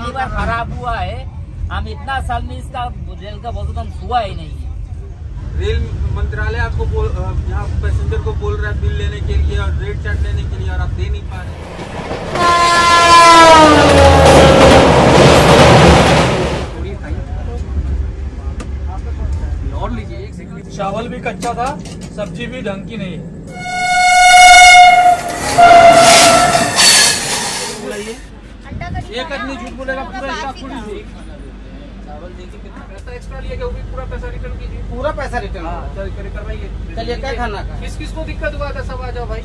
पहली बार खराब हुआ है। हम इतना साल में इसका रेल का बहुत हम हुआ ही नहीं रेल मंत्रालय आपको बोल यहाँ पैसेंजर को बोल रहा है बिल लेने के लिए और रेट चार्ट लेने के लिए और आप दे नहीं पा रहे। और लीजिए चावल भी कच्चा था सब्ज़ी भी ढंग की नहीं है। एक आदमी झूठ बोलेगा पूरा स्टाफ थोड़ी झूठ एक्स्ट्रा लिया गया पूरा पैसा रिटर्न कीजिए पूरा पैसा रिटर्न हाँ करवाइए। चलिए क्या खाना किस किस को दिक्कत हुआ था सब आ जाओ भाई।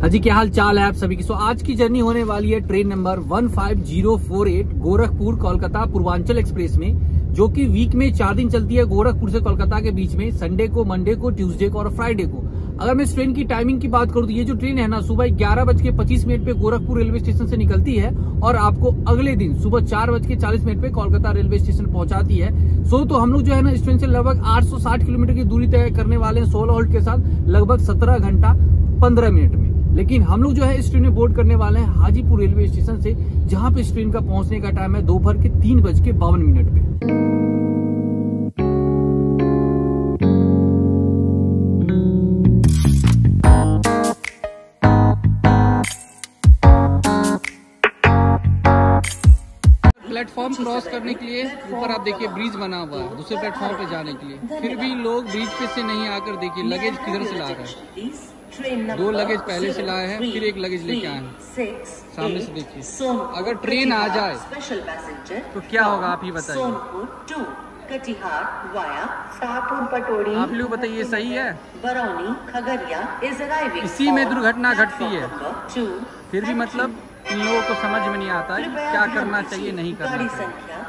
हाँ जी क्या हाल चाल है आप सभी की? सो आज की जर्नी होने वाली है train number 15048 Gorakhpur Kolkata Purvanchal express में जो कि वीक में चार दिन चलती है गोरखपुर से कोलकाता के बीच में संडे को मंडे को ट्यूसडे को और फ्राइडे को। अगर मैं इस ट्रेन की टाइमिंग की बात करूँ तो ये जो ट्रेन है ना, सुबह ग्यारह बज के पच्चीस मिनट पे गोरखपुर रेलवे स्टेशन से निकलती है और आपको अगले दिन सुबह चार बज के चालीस मिनट पे कोलकाता रेलवे स्टेशन पहुंचाती है। सो तो हम लोग जो है ना, इस ट्रेन से लगभग 860 किलोमीटर की दूरी तय करने वाले हैं सोलह होल्ट के साथ, लगभग सत्रह घंटा पंद्रह मिनट में। लेकिन हम लोग जो है, इस ट्रेन में बोर्ड करने वाले हैं हाजीपुर रेलवे स्टेशन से, जहाँ पे इस ट्रेन का पहुँचने का टाइम है दोपहर के तीन बज के बावन मिनट पे। क्रॉस करने के लिए, ऊपर आप देखिए ब्रिज बना हुआ है, दूसरे प्लेटफॉर्म पे जाने के लिए। फिर भी लोग ब्रिज पे से नहीं आकर देखिए लगेज किधर से ला रहे हैं? दो लगेज पहले से लाए हैं, फिर एक लगेज लेके आए हैं। सामने से देखिए। अगर ट्रेन आ जाए तो क्या होगा, आप ही बताइए। वाया आप लोग बताइए, सही है? बरौनी खगड़िया इसी में दुर्घटना घटती है। फिर भी मतलब इन लोगों को समझ में नहीं आता क्या करना चाहिए, नहीं करना चाहिए।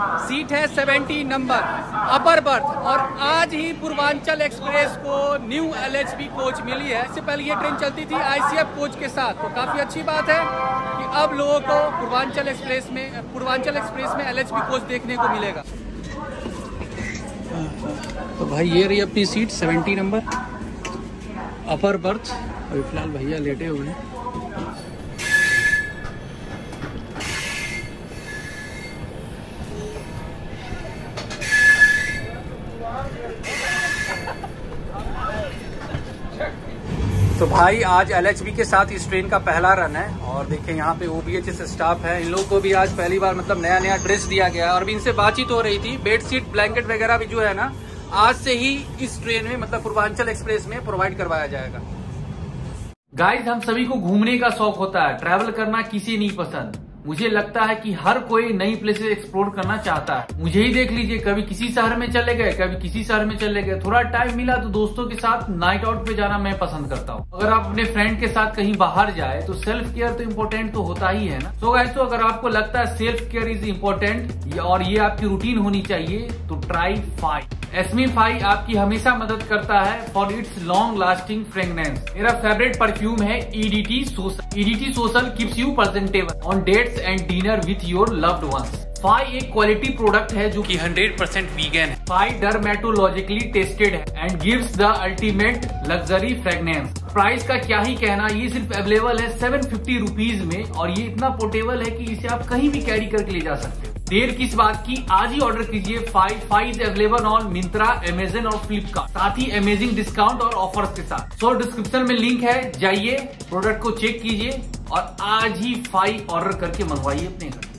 सीट है 70 नंबर, अपर बर्थ और आज ही पूर्वांचल एक्सप्रेस को न्यू एलएचबी कोच मिली है। इससे पहले ये ट्रेन चलती थी आईसीएफ कोच के साथ। तो काफ़ी अच्छी बात है कि अब लोगों को पूर्वांचल एक्सप्रेस में, पूर्वांचल एक्सप्रेस में एलएचबी कोच देखने को मिलेगा। तो भाई ये रही अपनी सीट 70 नंबर, अपर बर्थ अभी फ़िलहाल भैया लेटे हुए हैं। तो भाई, आज एलएचबी के साथ इस ट्रेन का पहला रन है और देखें यहाँ पे ओबीएचएस स्टाफ है। इन लोगों को भी आज पहली बार मतलब नया नया ड्रेस दिया गया है। और अभी इनसे बातचीत हो रही थी। बेडशीट ब्लैंकेट वगैरह भी जो है ना, आज से ही इस ट्रेन में मतलब पूर्वांचल एक्सप्रेस में प्रोवाइड करवाया जाएगा। गाइड हम सभी को घूमने का शौक होता है। ट्रेवल करना किसी नहीं पसंद। मुझे लगता है कि हर कोई नई प्लेसेस एक्सप्लोर करना चाहता है। मुझे ही देख लीजिए, कभी किसी शहर में चले गए, कभी किसी शहर में चले गए। थोड़ा टाइम मिला तो दोस्तों के साथ नाइट आउट पे जाना मैं पसंद करता हूँ। अगर आप अपने फ्रेंड के साथ कहीं बाहर जाए तो सेल्फ केयर तो इम्पोर्टेंट तो होता ही है ना। सो गाइस तो अगर आपको लगता है सेल्फ केयर इज़ इम्पोर्टेंट और ये आपकी रूटीन होनी चाहिए तो ट्राई फाइव एसमी फाइव आपकी हमेशा मदद करता है for its long lasting fragrance मेरा फेवरेट परफ्यूम है EDT social EDT social keeps you presentable on dates and dinner with your loved ones phi एक क्वालिटी प्रोडक्ट है जो कि 100% परसेंट वीगन है. फाई डर्मेटोलॉजिकली टेस्टेड है and gives the ultimate luxury fragrance price का क्या ही कहना, ये सिर्फ़ अवेलेबल है सेवन फिफ्टी में और ये इतना पोर्टेबल है कि इसे आप कहीं भी कैरी करके ले जा सकते हो। देर किस बात की? आज ही ऑर्डर कीजिए five five available on Myntra Amazon और फ्लिपकार्ट साथ ही अमेजिंग डिस्काउंट और ऑफर्स के साथ। सो डिस्क्रिप्शन में लिंक है, जाइए प्रोडक्ट को चेक कीजिए और आज ही फाइव ऑर्डर करके मंगवाइए अपने घर।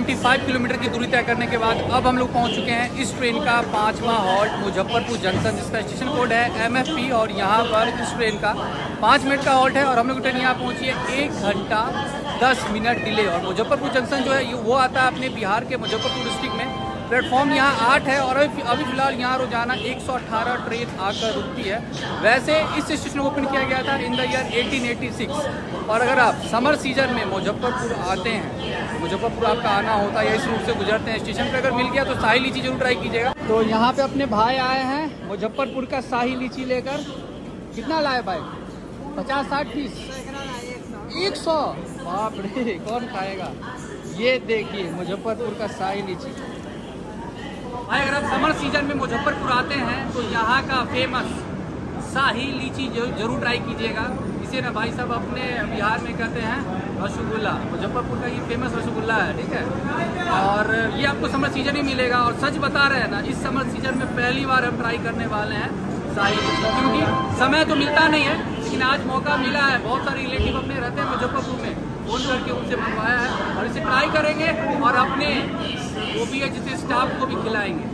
95 किलोमीटर की दूरी तय करने के बाद अब हम लोग पहुँच चुके हैं इस ट्रेन का पांचवा हॉल्ट मुजफ्फरपुर जंक्शन जिसका स्टेशन कोड है एमएफपी और यहाँ पर इस ट्रेन का पाँच मिनट का हॉल्ट है और हम लोग ट्रेन यहाँ पहुँची है एक घंटा दस मिनट डिले और मुजफ्फरपुर जंक्शन जो है वो आता है अपने बिहार के मुजफ्फरपुर डिस्ट्रिक्ट में। प्लेटफॉर्म यहाँ आठ है और अभी अभी फ़िलहाल यहाँ रोज़ाना 118 ट्रेन आकर रुकती है। वैसे इस स्टेशन को ओपन किया गया था इन द ईयर 1886 और अगर आप समर सीज़न में मुजफ्फरपुर आते हैं, मुजफ्फरपुर आपका आना होता है, या इस रूट से गुजरते हैं, स्टेशन पर अगर मिल गया तो शाही लीची ज़रूर ट्राई कीजिएगा। तो यहाँ पे अपने भाई आए हैं, मुजफ्फरपुर का शाही लीची लेकर। कितना लाए भाई? पचास साठ पीस? एक सौ? बाप रे, कौन खाएगा? ये देखिए, मुजफ्फरपुर का शाही लीची। भाई, अगर आप समर सीज़न में मुजफ्फरपुर आते हैं तो यहाँ का फ़ेमस शाही लीची ज़रूर ट्राई कीजिएगा। इसे ना भाई साहब अपने बिहार में कहते हैं रसगुल्ला। मुजफ्फरपुर का ये फ़ेमस रसगुल्ला है, ठीक है? और ये आपको समर सीज़न ही मिलेगा। और सच बता रहे हैं ना, इस समर सीज़न में पहली बार हम ट्राई करने वाले हैं शाही क्योंकि समय तो मिलता नहीं है, लेकिन आज मौका मिला है। बहुत सारे रिलेटिव अपने रहते हैं मुजफ्फरपुर में। फ़ोन करके उनसे मंगवाया है और इसे ट्राई करेंगे और अपने वो भी है जिसे स्टाफ को भी खिलाएँगे।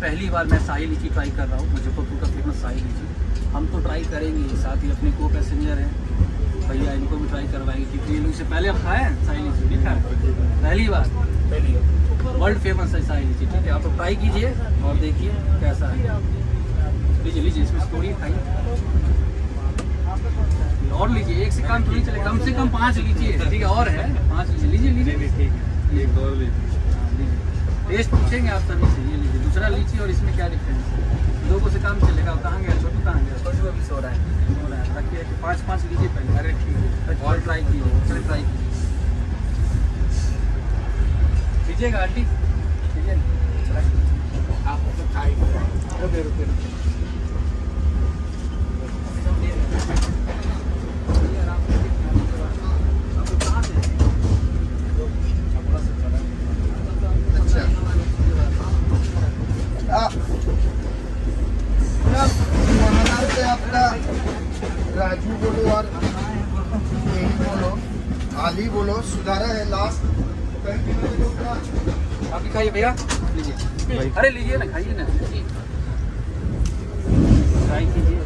पहली बार मैं शाही लीची ट्राई कर रहा हूँ। मुजफ्फरपुर का फ़ेमस शाही लीची हम तो ट्राई करेंगे साथ ही अपने को पैसेंजर हैं। भैया इनको भी ट्राई करवाएँगे क्योंकि ये लोग से पहले अब खाए हैं शाही लीची नहीं खाए पहली बार। पहली बार वर्ल्ड फ़ेमस है शाही लीची ठीक है? आप ट्राई कीजिए और देखिए कैसा है। लीजिए लीजिए इसमें स्टोरी खाइए और लीजिए एक से काम तो नहीं चले कम से कम पाँच लीजिए ठीक है? और है पाँच लीजिए लीजिए लीजिए। ठीक है एक और लीजिए। टेस्ट पूछेंगे आप सभी से ये लीजिए दूसरा लीची और इसमें क्या डिफरेंस है? लोगों से काम चलेगा कहाँ गया? छोटू कहाँ गया? छोटू अभी सो रहा है सो रहा है। रखिए कि पाँच पाँच लीजिए पहले। अरे ठीक है और ट्राई कीजिए चलिए ट्राई कीजिए। लीजिएगा आंटी लीजिए। आप तो ट्राई रुपये रुपये रुपये महाराज से आपका? राजू बोलो और यही बोलो। आली बोलो। सुधारा है लास्ट आप भी खाइए भैया। लीजिए। अरे लीजिए ना खाइए ना। ट्राई कीजिए।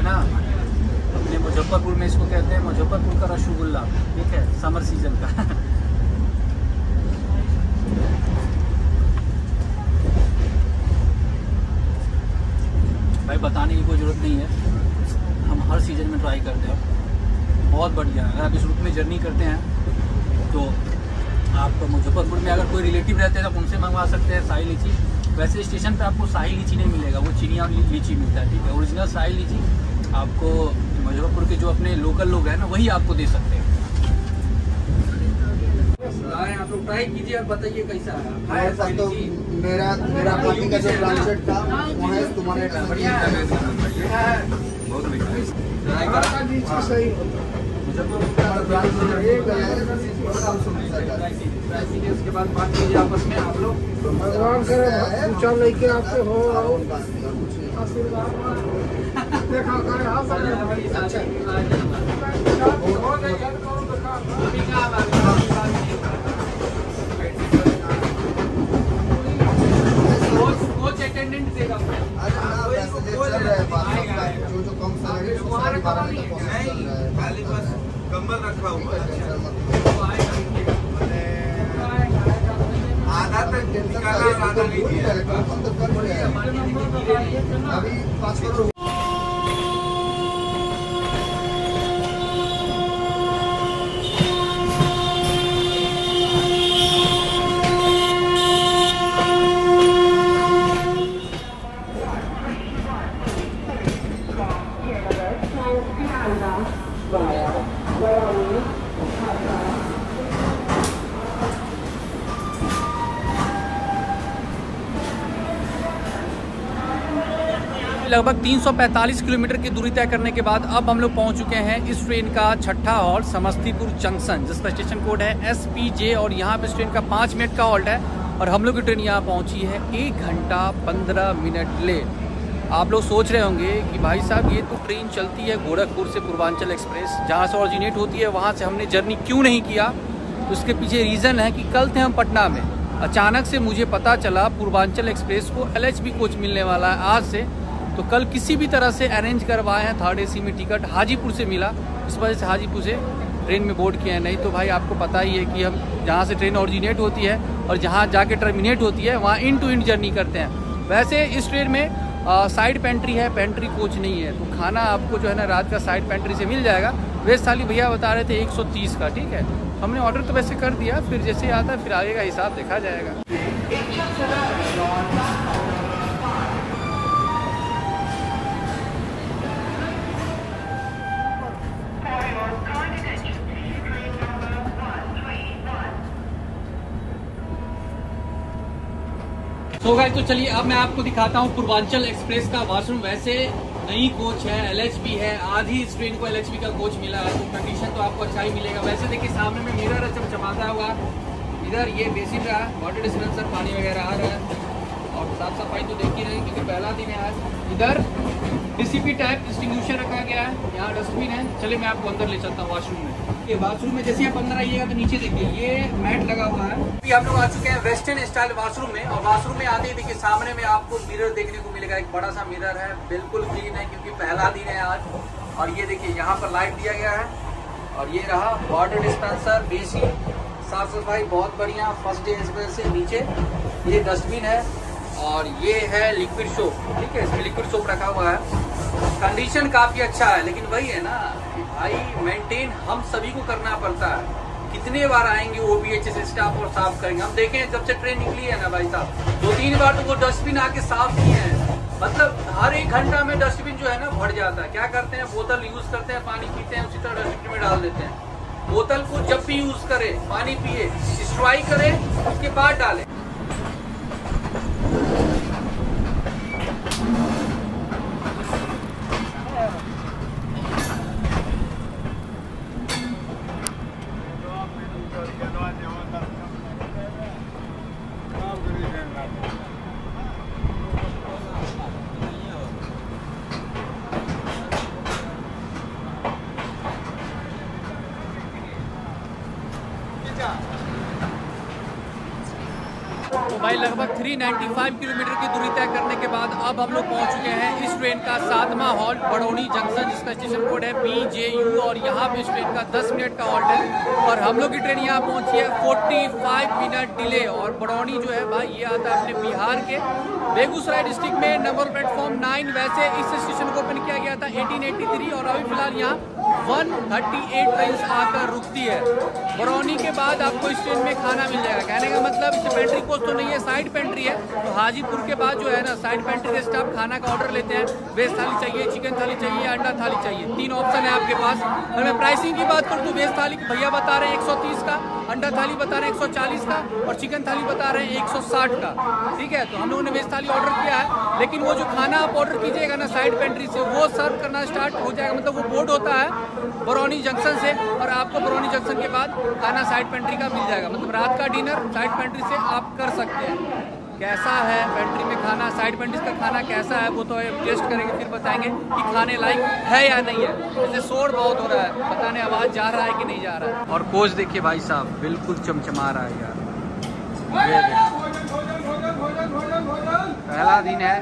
है ना? अपने मुजफ्फरपुर में इसको कहते हैं मुजफ्फरपुर का रसगुल्ला ठीक है? समर सीज़न का। भाई, बताने की कोई ज़रूरत नहीं है। हम हर सीज़न में ट्राई करते हैं। बहुत बढ़िया। अगर आप इस रूट में जर्नी करते हैं तो आप मुजफ्फरपुर में अगर कोई रिलेटिव रहते हैं तो उनसे मंगवा सकते हैं शाही लीची। वैसे स्टेशन पे आपको शाही लीची नहीं मिलेगा। वो चिनिया लीची मिलता है, ठीक है? ओरिजिनल शाही लीची। आपको मुजफ्फरपुर के जो अपने लोकल लोग हैं ना वही आपको दे सकते हैं। आप लोग ट्राई कीजिए और बताइए कैसा है। पास तो मेरा मेरा पार्टी का जो था वहाँ तुम्हारे बढ़िया है। बढ़िया है। ट्राई करा मुजफ्फरपुर का ब्रांच है। ट्राई कीजिए उसके बाद बात कीजिए आपस में आप लोग। भगवान करे ऊँचा लेके आपके हो। कोच अटेंडेंट देगा अरे ना वैसे जो चल रहा है बात सबका जो जो कम सैलरी उसको साढ़े बारह महीने का प्रोसेस चल रहा है खाली बस कम्बल रखा हुआ है। आधा तक निकाला आधा नहीं तो दिया है, कम तो कर लगभग 345 किलोमीटर की दूरी तय करने के बाद अब हम लोग पहुँच चुके हैं इस ट्रेन का छठा हॉल्ट समस्तीपुर जंक्शन जिसका स्टेशन कोड है एस पी जे और यहाँ पे इस ट्रेन का पाँच मिनट का हॉल्ट है और हम लोग की ट्रेन यहाँ पहुँची है एक घंटा पंद्रह मिनट लेट। आप लोग सोच रहे होंगे कि भाई साहब, ये तो ट्रेन चलती है गोरखपुर से पूर्वांचल एक्सप्रेस, जहाँ से ऑरिजिनेट होती है, वहाँ से हमने जर्नी क्यों नहीं किया? उसके पीछे रीज़न है कि कल थे हम पटना में। अचानक से मुझे पता चला पूर्वांचल एक्सप्रेस को एल कोच मिलने वाला है आज से। तो कल किसी भी तरह से अरेंज करवाए हैं थर्ड एसी में टिकट हाजीपुर से मिला। इस वजह से हाजीपुर से ट्रेन में बोर्ड किया है। नहीं तो भाई, आपको पता ही है कि हम जहाँ से ट्रेन ओरिजिनेट होती है और जहाँ जाके टर्मिनेट होती है, वहाँ इन टू इन जर्नी करते हैं। वैसे इस ट्रेन में साइड पेंट्री है पेंट्री कोच नहीं है। तो खाना आपको जो है ना, रात का साइड पेंट्री से मिल जाएगा। वेज थाली भैया बता रहे थे 130 का, ठीक है? हमने ऑर्डर तो वैसे कर दिया, फिर जैसे आता फिर आगे का हिसाब देखा जाएगा। सो गाइस तो चलिए, अब मैं आपको दिखाता हूँ पूर्वांचल एक्सप्रेस का वॉशरूम वैसे नई कोच है एलएचबी है। आधी इस ट्रेन को एलएचबी का कोच मिला। है तो कंडीशन तो आपको अच्छा ही मिलेगा। वैसे देखिए, सामने में मिरर है चमचमाता हुआ। इधर ये बेसिन रहा वाटर डिस्पेंसर पानी वगैरह आ रहा है। और साफ़ सफ़ाई तो देख ही रहे, क्योंकि पहला दिन है इधर डीसीपी टाइप डिस्टिंग्विशर रखा गया है। यहाँ डस्टबिन है। चलिए, मैं आपको अंदर ले चलता हूँ वॉशरूम में। ये वॉशरूम में, जैसे आप अंदर आइएगा तो नीचे देखिए, ये मैट लगा हुआ है। अभी लोग आ चुके हैं वेस्टर्न स्टाइल वॉशरूम में, और वॉशरूम में आते ही देखिए, सामने में आपको मिरर देखने को मिलेगा। एक बड़ा सा मिरर है, बिल्कुल क्लीन है, क्योंकि पहला दिन है आज। और ये देखिए, यहाँ पर लाइट दिया गया है। और ये रहा वाटर डिस्पेंसर बेसिन साफ़ सफ़ाई बहुत बढ़िया फ़र्स्ट डे वजह से नीचे। ये डस्टबिन है, और ये है लिक्विड सोप ठीक है? इसमें लिक्विड सोप रखा हुआ है। कंडीशन काफ़ी अच्छा है, लेकिन वही है ना भाई मेंटेन हम सभी को करना पड़ता है। कितने बार आएँगे ओबीएच से स्टाफ और साफ़ करेंगे। हम देखें, जब से ट्रेन निकली है ना भाई साहब, दो तीन बार तो वो डस्टबिन आके साफ़ किए हैं। मतलब हर एक घंटा में डस्टबिन जो है ना, भर जाता है। क्या करते हैं, बोतल यूज़ करते हैं, पानी पीते हैं, उसी तरह डस्टबिन में डाल देते हैं। बोतल को जब भी यूज़ करे, पानी पिए स्ट्राई करे, उसके बाद डालें। तो भाई, लगभग 395 किलोमीटर की दूरी तय करने के बाद अब हम लोग पहुँच चुके हैं इस ट्रेन का सातवां हॉल्ट बड़ौनी जंक्शन जिसका स्टेशन कोड है बी जे यू और यहाँ पे इस ट्रेन का 10 मिनट का हॉल्ट है। और हम लोग की ट्रेन यहाँ पहुँची है 45 मिनट डिले और बड़ौनी जो है भाई, ये आता है अपने बिहार के बेगूसराय डिस्ट्रिक्ट में, नंबर प्लेटफॉर्म नाइन वैसे इस स्टेशन को ओपन किया गया था 1883 और अभी फ़िलहाल यहाँ 138 ट्रेन आकर रुकती है। बरौनी के बाद आपको इस ट्रेन में खाना मिल जाएगा। कहने का मतलब इसे पेंट्री कोच तो नहीं है साइड पेंट्री है। तो हाजीपुर के बाद जो है ना साइड पेंट्री के स्टाफ खाना का ऑर्डर लेते हैं। वेज थाली चाहिए चिकन थाली चाहिए, अंडा थाली चाहिए। तीन ऑप्शन है आपके पास। अगर मैं प्राइसिंग की बात करूँ तो वेज थाली, भैया बता रहे हैं, एक सौ तीस का। अंडा थाली बता रहे हैं 140 का और चिकन थाली बता रहे हैं 160 का। ठीक है? तो हम लोगों ने वेज थाली ऑर्डर किया है, लेकिन वो जो खाना आप ऑर्डर कीजिएगा ना साइड पेंट्री से, वो सर्व करना स्टार्ट हो जाएगा। मतलब वो बोर्ड होता है बरौनी जंक्शन से और आपको बरौनी जंक्शन के बाद खाना साइड पेंट्री का मिल जाएगा। मतलब रात का डिनर साइड पेंट्री से आप कर सकते हैं। कैसा है? पेंट्री में खाना साइड पेंट्रीज का खाना कैसा है? वो तो टेस्ट करेंगे फिर बताएँगे कि खाने लायक है या नहीं है। जैसे शोर बहुत हो रहा है। पता नहीं आवाज़ जा रहा है कि नहीं जा रहा है। और कोच देखिए भाई साहब बिल्कुल चमचमा रहा है यार। ये पहला दिन है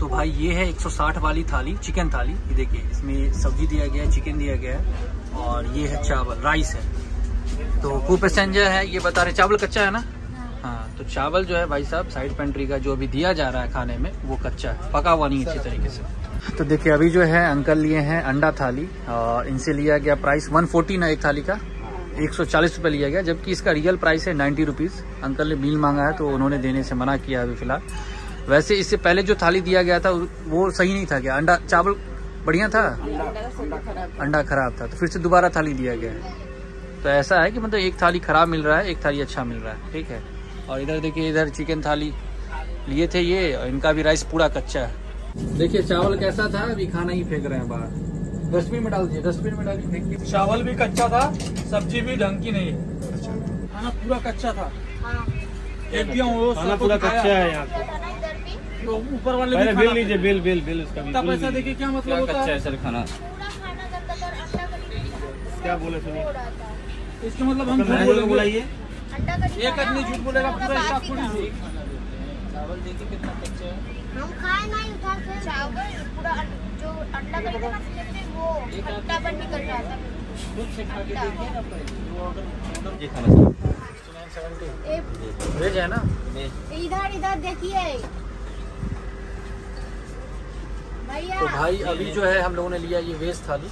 तो भाई ये है 160 वाली थाली चिकन थाली। ये देखिए इसमें सब्ज़ी दिया गया है चिकन दिया गया है और ये है चावल राइस है। तो को पैसेंजर है ये बता रहे चावल कच्चा है ना? हाँ। तो चावल जो है भाई साहब साइड पेंट्री का जो अभी दिया जा रहा है खाने में वो कच्चा है पका हुआ नहीं अच्छी तरीके से। तो देखिए अभी जो है अंकल लिए हैं अंडा थाली और इनसे लिया गया प्राइस 140 ना एक थाली का एक सौ चालीस रुपये लिया गया जबकि इसका रियल प्राइस है नाइन्टी रुपीज़। अंकल ने बिल मांगा है तो उन्होंने देने से मना किया अभी फ़िलहाल। वैसे इससे पहले जो थाली दिया गया था वो सही नहीं था क्या? अंडा चावल बढ़िया था? अंडा खराब था तो फिर से दोबारा थाली दिया गया है। तो ऐसा है कि मतलब एक थाली खराब मिल रहा है एक थाली अच्छा मिल रहा है ठीक है? और इधर देखिए इधर चिकन थाली लिए थे ये और इनका भी राइस पूरा कच्चा है। देखिए चावल कैसा था? अभी खाना ही फेंक रहे हैं बाहर। डस्टबिन में डाल दीजिए डस्टबिन में डाल फेंक चावल भी कच्चा था सब्ज़ी भी ढंग की नहीं। खाना पूरा कच्चा था। एक खाना पूरा कच्चा है यहाँ पे। ऊपर वाले भी बिल लीजिए बिल बिल बिल उसका इतना पैसा देखिए क्या मतलब होता है? सर खाना? क्या बोले सुनिए इसका मतलब हम झूठ मैनेजर को बोलेंगे। बुलाइए। एक आदमी झूठ बोलेगा पूरा स्टाफ थोड़ी झूठ। हम खाए नहीं उठा के चावल? पूरा जो अंडा करी थी ना वो खट्टा बन निकल रहा था। ए- वेज है ना? इधर इधर देखिए। तो भाई अभी जो है हम लोगों ने लिया ये वेज थाली।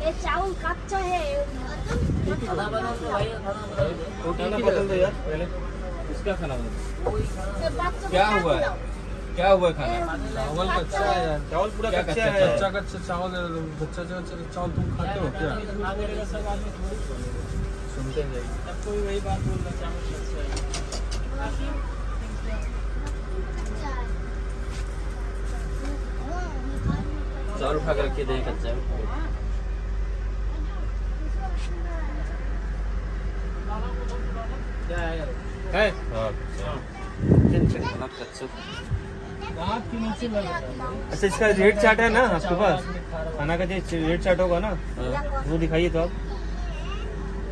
ये चावल कच्चा है? खाना बनाओ तो भाई खाना बनाओ। खाना बदल दो यार पहले इसका खाना बदल ये बात तो क्या हुआ है? क्या हुआ खाना? चावल कच्चा है। यार चावल पूरा कच्चा है। कच्चा? कच्चा चावल कच्चा कच्चा चावल तुम खाते हो क्या? सुनते हैं जाइए कोई वही बात बोल रहा चावल है उठा कर रखिए दही कच्चा है। अच्छा इसका रेट चार्ट है ना आपके पास? खाना का जो रेट चार्ट होगा ना वो दिखाइए तो आप।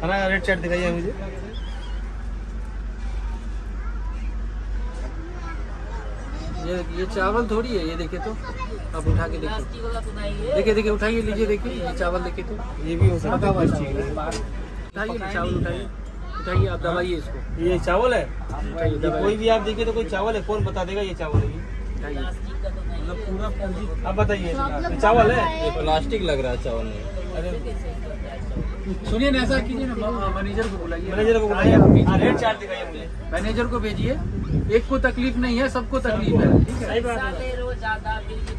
खाना का रेट चार्ट दिखाइए मुझे। ये ये चावल थोड़ी है ये देखिए तो। आप उठा के देखिए। प्लास्टिक वाला तो देखिए देखिए उठाइए लीजिए देखिए ये चावल देखिए तो। ये भी हो सकता है। उठाइए चावल उठाइए। उठाइए आप दबाइए इसको। ये चावल है? ये कोई भी आप देखिए तो कोई चावल है कौन बता देगा ये चावल है तो नहीं मतलब पूरा आप बताइए। ये चावल है? ये प्लास्टिक लग रहा है चावल में अरे। सुनिए ना ऐसा कीजिए ना मैनेजर को बुलाइए। मैनेजर को बुलाइए। रेट चार्ट दिखाइए मुझे मैनेजर को भेजिए। एक को तकलीफ़ नहीं है सबको तकलीफ़ है। ठीक है?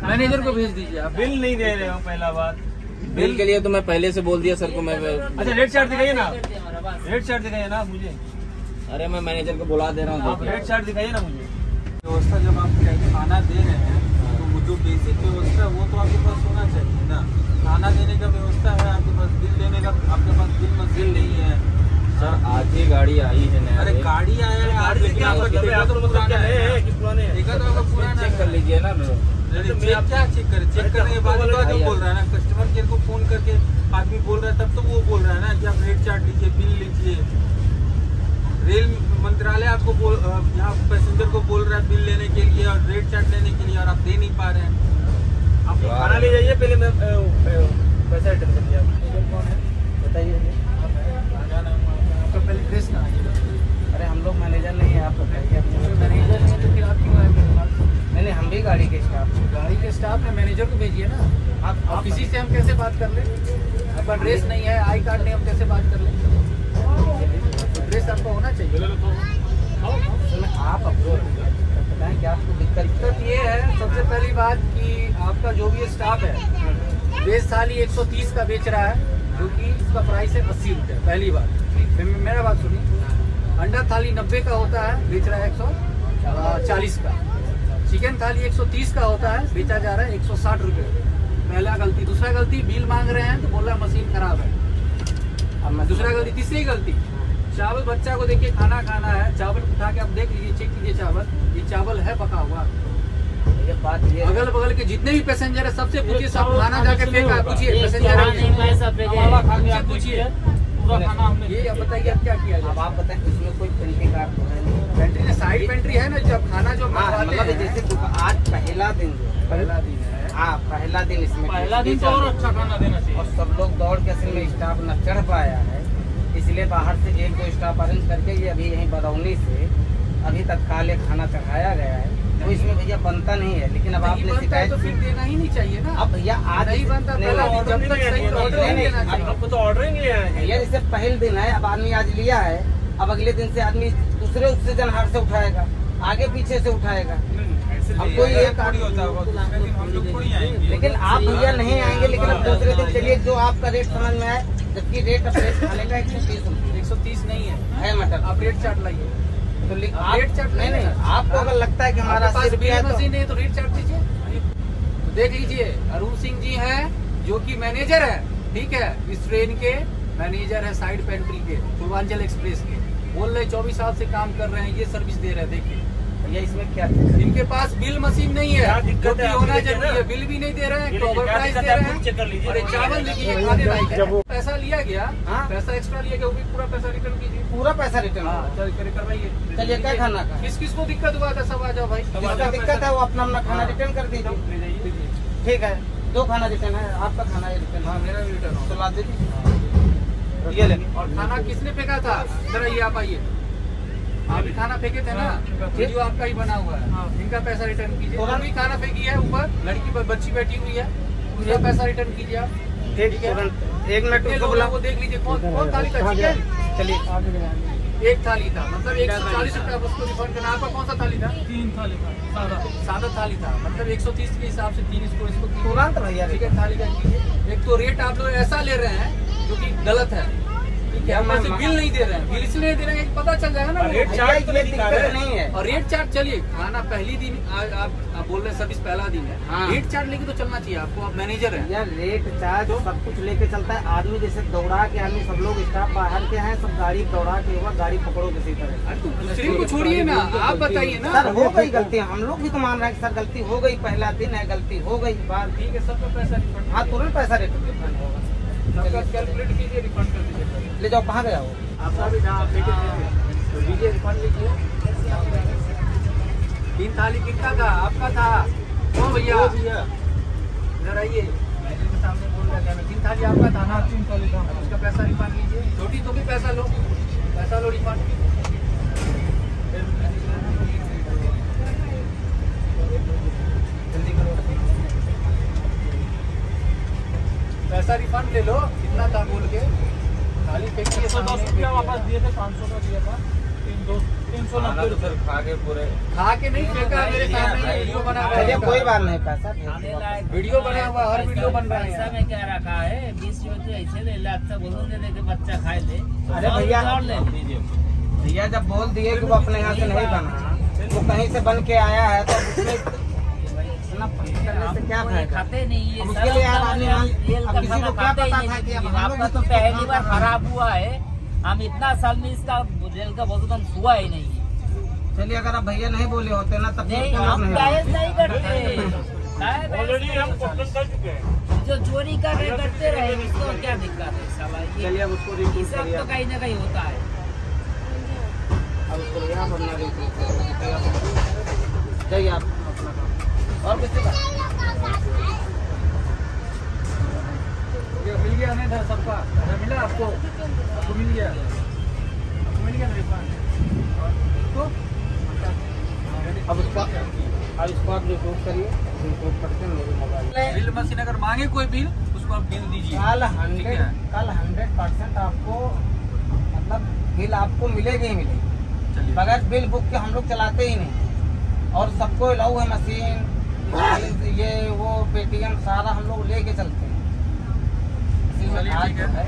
मैनेजर को भेज दीजिए आप। बिल नहीं दे रहे हो पहला बात। बिल के लिए तो मैं पहले से बोल दिया सर को मैं अच्छा रेट चार्ट दिखाइए ना। रेट चार्ट दिखाइए ना आप मुझे। अरे मैं मैनेजर को बुला दे रहा हूँ आप। रेट चार्ट दिखाइए ना मुझे। व्यवस्था जब आप खाना दे रहे हैं तो वो जो बेसिक व्यवस्था है वो तो आपके पास होना चाहिए ना। खाना देने का व्यवस्था है आपके पास बिल देने का आपके पास बिल मशीन नहीं है। सर आज ही गाड़ी आई है नया अरे गाड़ी आया है आज लेकिन आपका मतलब देखा तो पुराना है। कि पुराने हैं देखा तो आपका पुराना चेक कर लीजिए ना चेक क्या चेक करे चेक करने के बाद तो जो बोल रहा है ना। कस्टमर केयर को फ़ोन करके आदमी बोल रहा है तब तो वो बोल रहा है ना कि आप रेट चार्ट लीजिए बिल लीजिए रेल मंत्रालय आपको बोल यहाँ पैसेंजर को बोल रहा है बिल लेने के लिए और रेट चार्ट लेने के लिए और आप दे नहीं पा रहे हैं। आप खाना ले जाइए पहले मैं पैसा रिटर्न कर दिया। बताइए। पहले ड्रेस ना अरे हम लोग मैनेजर नहीं है आप बताइए। मैनेजर नहीं है तो फिर आप क्यों आए मेरे पास? नहीं नहीं हम भी गाड़ी के स्टाफ गाड़ी के स्टाफ में मैनेजर को भेजिए ना? आप आप किसी से हम कैसे बात कर लें? आपका ड्रेस नहीं है आई कार्ड नहीं हम कैसे बात कर लें? ड्रेस आपका होना चाहिए। आप अप्रोच बताएँ क्या आपको दिक्कत दिक्कत ये है सबसे पहली बात कि आपका जो भी स्टाफ है वेज थाली 130 का बेच रहा है जो कि इसका प्राइस है अस्सी रुपये पहली बात। मेरा बात सुनिए। अंडा थाली नब्बे का होता है बेच रहा है एक सौ चालीस का। चिकन थाली एक सौ तीस का होता है बेचा जा रहा है एक सौ साठ रुपये। पहला गलती। दूसरा गलती बिल मांग रहे हैं तो बोल रहा है मशीन खराब है। अब मैं दूसरा गलती तीसरी गलती। चावल बच्चा को देखिए खाना खाना है। चावल उठा के आप देख लीजिए चेक कीजिए चावल। ये चावल है पका हुआ। ये बात ये अगल बगल के जितने भी पैसेंजर है सबसे पूछिए सब खाना जाके फेंका पूछिए पैसेंजर है। पूछिए। पूरा खाना हमने ये अब बताइए अब क्या किया अब आप बताएँ इसमें कोई पेंट्री कार्ड तो है नहीं। पेंट्री साइड पेंट्री है ना जब खाना जो हाँ, मतलब जैसे आज पहला दिन जो है। पहला दिन है। हाँ पहला दिन इसमें पहला दिन तो और अच्छा खाना देना चाहिए। और सब लोग दौड़ के असल में स्टाफ न चढ़ पाया है। इसलिए बाहर से एक दो स्टाफ अरेंज करके ये अभी यहीं बरौनी से अभी तत्काल ये खाना चढ़ाया गया है तो इसमें भैया बनता नहीं है लेकिन अब आपने शिकायत तो फिर देना ही नहीं चाहिए ना। अब भैया आज नहीं बनता पहला जब तक आपको तो ऑर्डर ही नहीं है। भैया जैसे पहले दिन है अब आदमी आज लिया है अब अगले दिन से आदमी दूसरे उससे जनहार से उठाएगा आगे पीछे से उठाएगा। अब कोई एक लेकिन आप भैया नहीं आएँगे लेकिन अब दूसरे दिन चलिए जो आपका रेट समझ में आए जबकि रेट अब रेट खाने का एक सौ तीस एक सौ तीस नहीं है। है मटर। आप रेट चार्ट लाइए। तो रेट चार्ट नहीं नहीं आपको अगर लगता है कि हमारा अस्सी रुपया है मशीन है तो रेट चार्ट दीजिए। तो देख लीजिए अरुण सिंह जी हैं जो कि मैनेजर है ठीक है? इस ट्रेन के मैनेजर है साइड पेंट्री के पूर्वांचल एक्सप्रेस के। बोल रहे चौबीस साल से काम कर रहे हैं ये सर्विस दे रहे हैं देखिए। तो भैया इसमें क्या इनके पास बिल मशीन नहीं है। दिक्कत है होना ज़रूरी है बिल भी नहीं दे रहे हैं ओवर प्राइस दे रहे आप चेक कर हैं लीजिए। चावल देखिए खाने लायक पैसा लिया गया हाँ। पैसा एक्स्ट्रा लिया गया वो भी पूरा पैसा रिटर्न कीजिए। पूरा पैसा रिटर्न हाँ करवाइए। चलिए क्या खाना का किस किस को दिक्कत हुआ था सब आ जाओ भाई। जिसका दिक्कत है वो अपना अपना खाना हाँ। रिटर्न कर दीजिए। ठीक है दो खाना रिटर्न है आपका खाना ये रिटर्न हाँ मेरा भी रिटर्न तो ला दीजिए। ये ले। और खाना किसने फेंका था? जरा ये आप आइए। आप ही खाना फेंके थे ना ये जो आपका ही बना हुआ है इनका पैसा रिटर्न कीजिए। तुरंत- तुरंत भी खाना फेंकी है ऊपर लड़की बच्ची बैठी हुई है उसका पैसा रिटर्न कीजिए आप। ठीक है? एक मिनट उसको बुला को देख लीजिए कौन कौन थाली था चिकन चलिए। एक थाली था मतलब एक सौ चालीस रुपया उसको रिफंड करना आपका कौन सा थाली था? तीन थाली था सादा। सादा थाली था मतलब एक सौ तीस के हिसाब से तीन इसको इसको तुरंत भैया चिकन थाली का कीजिए। एक तो रेट आप लोग ऐसा ले रहे हैं जो कि गलत है। हम ऐसे बिल नहीं दे रहे हैं। बिल इसलिए दे रहे हैं पता चल जाएगा ना रेट। चार्ट तो नहीं है। और रेट चार्ट चलिए खाना पहली दिन आप, आप बोल रहे हैं सर्विस पहला दिन है। हाँ। रेट चार्ट लेके तो चलना चाहिए आपको आप मैनेजर है। यार रेट चार्ज सब कुछ लेके चलता है। आदमी जैसे दौड़ा के आदमी सब लोग स्टाफ बाहर के हैं सब गाड़ी दौड़ा के हुआ गाड़ी पकड़ो किसी तरह तो दूसरे को छोड़िए ना आप बताइए ना। सर हो गई गलती हम लोग भी तो मान रहे हैं सर गलती हो गई पहला दिन है गलती हो गई बात ठीक है सबका पैसा रिफंड हाँ तुरंत पैसा सबका कैलकुलेट कीजिए रिफंड कर दीजिए। ले जाओ कहाँ गया वो? आपका भी जहाँ फेंके तो दीजिए रिफंड लीजिए। तीन थाली कितना था? आपका था। वो भैया। इधर आइए। मैनेजर के सामने बोल रहा था तीन थाली आपका था ना? तीन थाली था। उसका पैसा रिफंड लीजिए छोटी तो भी पैसा लो। पैसा लो रिफंड पैसा रिफंड ले लो कितना था बोल के। थाली फेंकी सौ दस रुपया वापस दिए थे पाँच सौ का दिया था तीन दो तीन सौ नब्बे रुपये खा के पूरे। खा के नहीं फेंका मेरे सामने वीडियो बना हुआ है। कोई बात नहीं पैसा वीडियो बना हुआ हर वीडियो बन रहा है। पैसा में क्या रखा है? बीस रुपए ऐसे ले ले अच्छा बोलो दे दे के बच्चा खाए ले। अरे भैया। और ले। लीजिए भैया जब बोल दिए कि वो अपने यहाँ से नहीं बना वो कहीं से बन के आया है तो उसमें इतना करने से क्या हम फ़ायदा? खाते नहीं ये उसके लिए यार आदमी अब का किसी को क्या पता था कि ज़िंदगी अब में। हम आपका तो तो पहली बार खराब हुआ है। हम इतना साल में इसका रेल का बहुत हम हुआ ही नहीं चलिए अगर आप भैया नहीं बोले होते ना तब नहीं तो हम नहीं जायज़ नहीं करते। ऑलरेडी हम करते कर चुके हैं। जो चोरी कर रहे करते रहे इसको क्या दिक्कत है साला? चलिए उसको रिपोर्ट सब करिए। तो कहीं ना कहीं होता है। अब उसको यहाँ पर ना रिपोर्ट करिए जाइए आप और किसी का ये मिल गया नहीं था सबका। मिला आपको। आपको मिल गया। आपको मिल गया ना तो? अब उसका अब इसको आप रिपोर्ट करिए बिल मशीन अगर मांगे कोई बिल उसको आप बिल दीजिए। कल हंड्रेड कल हंड्रेड परसेंट आपको मतलब बिल आपको मिलेगी ही मिलेगी। बगैर बिल बुक के हम लोग चलाते ही नहीं। और सबको अलाउ है मशीन ये वो पेटीएम सारा हम लोग लेके चलते हैं। इसी में आज जो है। है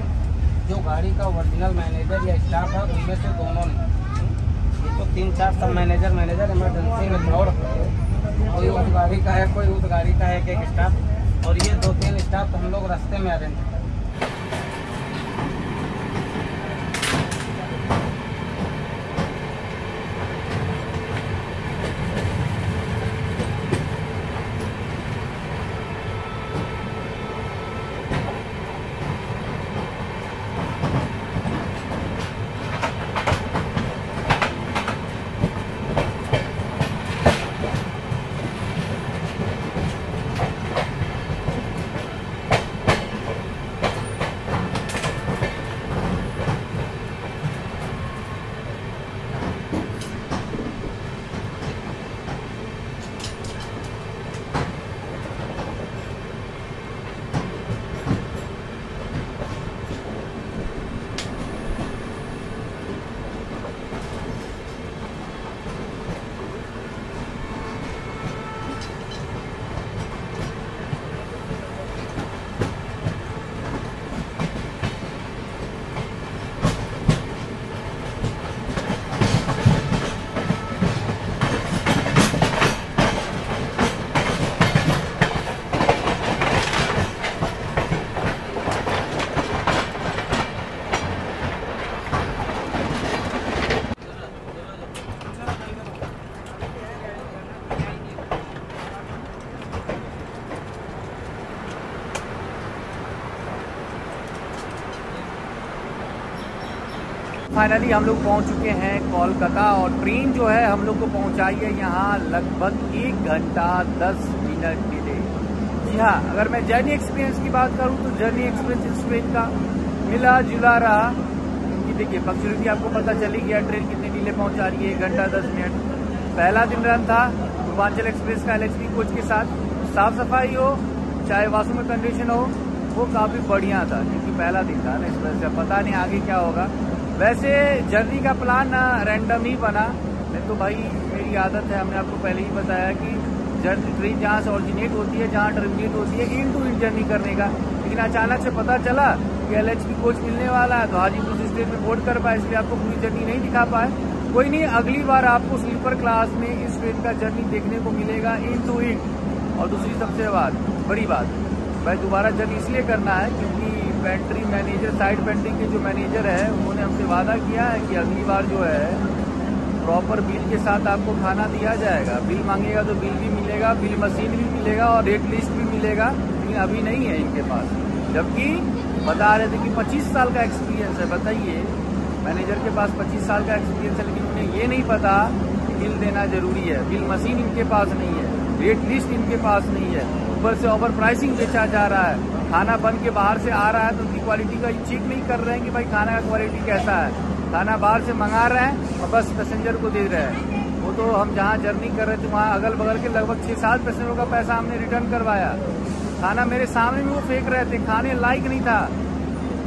जो गाड़ी का ओरिजिनल मैनेजर या स्टाफ है उनमें से दोनों ने। ये तो तीन चार सब मैनेजर मैनेजर इमरजेंसी में दौड़ कोई उस गाड़ी का है कोई उस गाड़ी का है एक एक स्टाफ और ये दो तीन स्टाफ तो हम लोग रास्ते में अरेंज कर फाइनली हम लोग पहुँच चुके हैं कोलकाता और ट्रेन जो है हम लोग को पहुंचाई है यहाँ लगभग एक घंटा दस मिनट डिले जी हाँ अगर मैं जर्नी एक्सपीरियंस की बात करूँ तो जर्नी एक्सपीरियंस इस ट्रेन का मिला जुला रहा। क्योंकि देखिए पंक्चुअलिटी आपको पता चली गया ट्रेन कितनी डिले पहुँचा रही है, एक घंटा दस मिनट। पहला दिन रन था, पूर्वांचल एक्सप्रेस का एलएचपी कोच के साथ। साफ़ सफ़ाई हो, चाहे वाशरूम में कंडीशन हो, वो काफ़ी बढ़िया था, क्योंकि पहला दिन था ना, इस वजह से पता नहीं आगे क्या होगा। वैसे जर्नी का प्लान रैंडम ही बना। नहीं तो भाई, मेरी आदत है, हमने आपको पहले ही बताया कि जर्नी ट्रेन जहाँ से ऑरिजिनेट होती है, जहाँ टर्मिनेट होती है इन टू इन जर्नी करने का। लेकिन अचानक से पता चला कि एल की कोच मिलने वाला है तो हाजीपुर से स्टेट में बोर्ड कर पाए, इसलिए आपको पूरी जर्नी नहीं दिखा पाए। कोई नहीं, अगली बार आपको स्लीपर क्लास में इस ट्रेन का जर्नी देखने को मिलेगा इन टू इन और दूसरी सबसे बात, बड़ी बात, भाई, दोबारा जर्नी इसलिए करना है, क्योंकि पेंट्री मैनेजर साइड पेंट्री के जो मैनेजर है, उन्होंने हमसे वादा किया है कि अगली बार जो है प्रॉपर बिल के साथ आपको खाना दिया जाएगा। बिल मांगेगा तो बिल भी मिलेगा बिल मशीन भी मिलेगा और रेट लिस्ट भी मिलेगा, लेकिन अभी नहीं है इनके पास। जबकि बता रहे थे कि 25 साल का एक्सपीरियंस है। बताइए मैनेजर के पास 25 साल का एक्सपीरियंस है, लेकिन उन्हें ये नहीं पता कि बिल देना ज़रूरी है। बिल मशीन इनके पास नहीं है रेट लिस्ट इनके पास नहीं है। ऊपर से ओवर प्राइसिंग बेचा जा रहा है। खाना बन के बाहर से आ रहा है तो उनकी क्वालिटी का चेक नहीं कर रहे हैं कि भाई खाना का क्वालिटी कैसा है। खाना बाहर से मंगा रहे हैं और बस पैसेंजर को दे रहे हैं। वो तो हम जहाँ जर्नी कर रहे थे, वहाँ अगल बगल के लगभग छः सात पैसेंजरों का पैसा हमने रिटर्न करवाया। खाना मेरे सामने में वो फेंक रहे थे, खाने लायक नहीं था।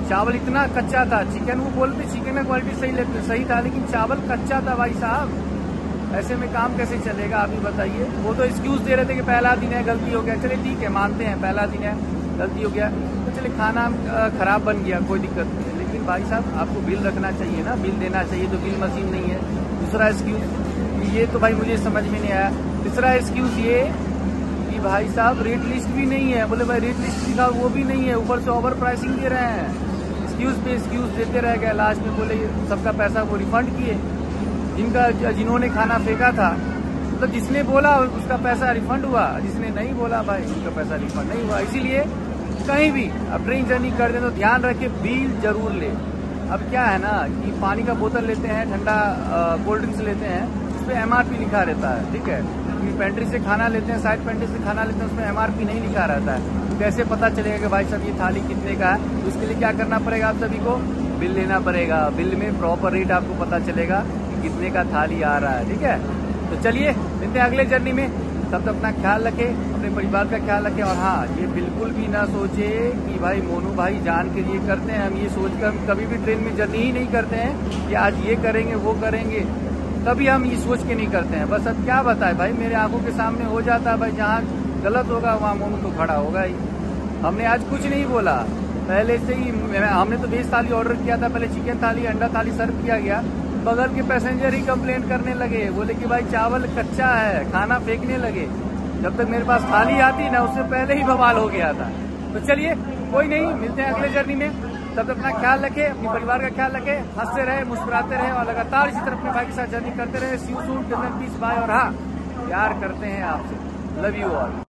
चावल इतना कच्चा था चिकन वो बोलते चिकन का क्वालिटी सही लेते, सही था, लेकिन चावल कच्चा था भाई साहब। ऐसे में काम कैसे चलेगा अभी बताइए। वो तो एक्सक्यूज दे रहे थे कि पहला दिन है, गलती हो गया। चलिए ठीक है, मानते हैं, पहला दिन है। गलती हो गया। तो चलिए, खाना खराब बन गया, कोई दिक्कत नहीं है। लेकिन भाई साहब, आपको बिल रखना चाहिए ना। बिल देना चाहिए तो बिल मशीन नहीं है। दूसरा एक्सक्यूज ये तो भाई मुझे समझ में नहीं आया। तीसरा एक्सक्यूज ये, कि भाई साहब रेट लिस्ट भी नहीं है। बोले, भाई रेट लिस्ट लिखा वो भी नहीं है। ऊपर से ओवर प्राइसिंग दे रहे हैं। एक्सक्यूज पे एक्सक्यूज देते रह गए। लास्ट में बोले, सबका पैसा वो रिफंड किए। जिनका, जिन्होंने खाना फेंका था। तो जिसने बोला, उसका पैसा रिफंड हुआ। जिसने नहीं बोला, भाई उसका पैसा रिफंड नहीं हुआ। इसीलिए कहीं भी अब ट्रेन जर्नी कर दें तो ध्यान रखे बिल ज़रूर ले। अब क्या है ना कि पानी का बोतल लेते हैं, ठंडा कोल्ड ड्रिंक्स लेते हैं उस पर एमआरपी लिखा रहता है, ठीक है? क्योंकि पेंट्री से खाना लेते हैं साइड पेंट्री से खाना लेते हैं उसमें एमआरपी नहीं लिखा रहता है। तो कैसे पता चलेगा कि भाई साहब ये थाली कितने का है? तो उसके लिए क्या करना पड़ेगा आप सभी को? बिल लेना पड़ेगा। बिल में प्रॉपर रेट आपको पता चलेगा कि कितने का थाली आ रहा है, ठीक है? तो चलिए, मिलते हैं अगले जर्नी में। तब तक अपना ख्याल रखे, अपने परिवार का ख्याल रखें। और हाँ ये बिल्कुल भी ना सोचे कि भाई मोनू भाई जान के लिए करते हैं। हम ये सोचकर हम कभी भी ट्रेन में जर्नी ही नहीं करते हैं कि आज ये करेंगे, वो करेंगे। कभी हम ये सोच के नहीं करते हैं। बस अब क्या बताए, भाई मेरे आँखों के सामने हो जाता है। भाई जहाँ गलत होगा, वहाँ मोनू तो खड़ा होगा ही। हमने आज कुछ नहीं बोला। पहले से ही हमने तो वेज थाली ऑर्डर किया था। पहले चिकन थाली, अंडा थाली सर्व किया गया। बगल के पैसेंजर ही कंप्लेन करने लगे। बोले कि भाई चावल कच्चा है, खाना फेंकने लगे। जब तक मेरे पास थाली आती ना, उससे पहले ही बवाल हो गया था। तो चलिए, कोई नहीं, मिलते हैं अगले जर्नी में। तब तक अपना ख्याल रखें, अपने परिवार का ख्याल रखें, हँसते रहे, मुस्कुराते रहे और लगातार इसी तरह अपने भाई के साथ जर्नी करते रहे। सी सूट पीस बाय और हाँ प्यार करते हैं आपसे। Love you all